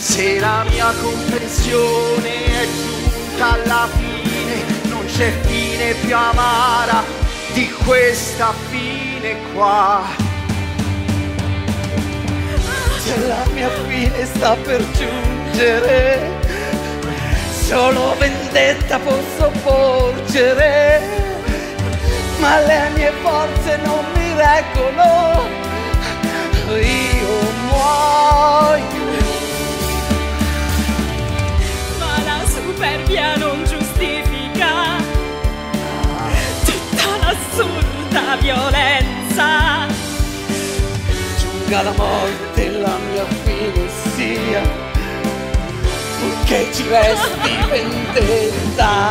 Se la mia comprensione è giunta alla fine, non c'è fine più amara di questa fine qua. Se la mia fine sta per giungere, solo vendetta posso porgere, ma le mie forze non tutta l'assurda violenza. giunga la morte la mia fine sia purché ci resti vendetta